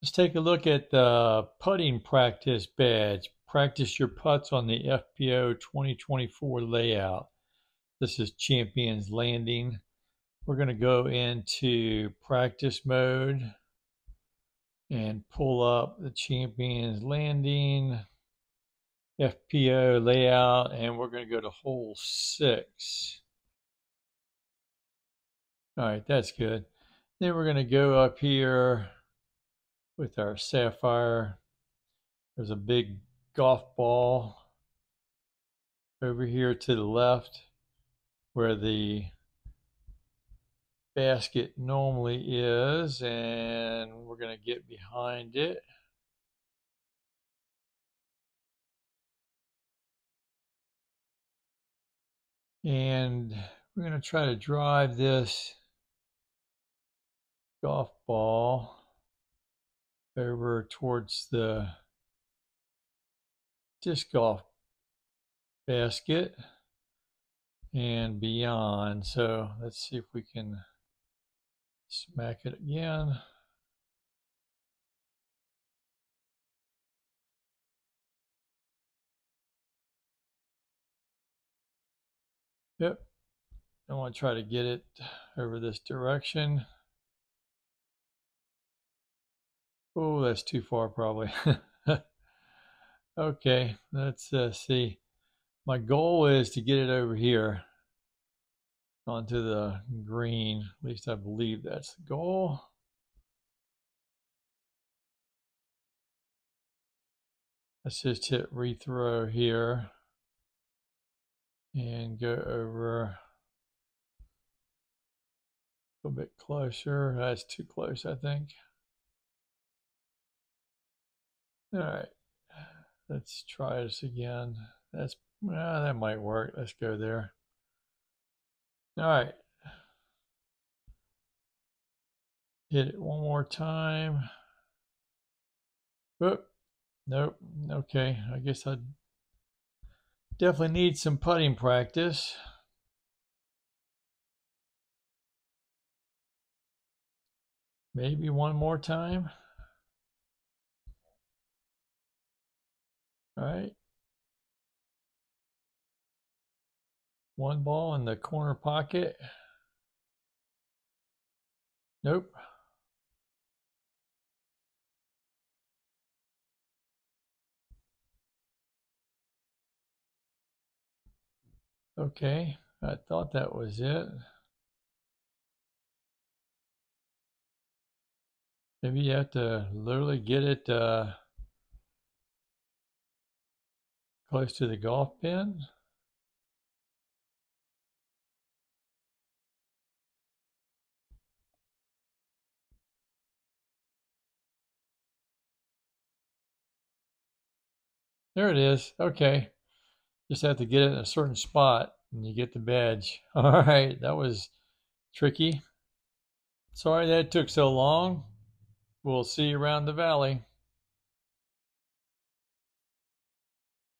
Let's take a look at the putting practice badge. Practice your putts on the FPO 2024 layout. This is Champions Landing. We're going to go into practice mode and pull up the Champions Landing FPO layout and we're going to go to hole six. All right, that's good. Then we're going to go up here with our sapphire. There's a big golf ball over here to the left where the basket normally is and we're going to get behind it. And we're going to try to drive this golf ball over towards the disc golf basket and beyond. So let's see if we can smack it again. Yep. I want to try to get it over this direction. Oh, that's too far probably. okay, let's uh, see. My goal is to get it over here onto the green. At least I believe that's the goal. Let's just hit rethrow here and go over a little bit closer. That's too close, I think. All right, let's try this again. That's well, that might work. Let's go there. All right. Hit it one more time. Oop. Nope. Okay. I guess I definitely need some putting practice. Maybe one more time. All right. One ball in the corner pocket. Nope. Okay, I thought that was it. Maybe you have to literally get it uh, close to the golf pin. There it is. Okay. Just have to get it in a certain spot and you get the badge. All right. That was tricky. Sorry that took so long. We'll see you around the valley.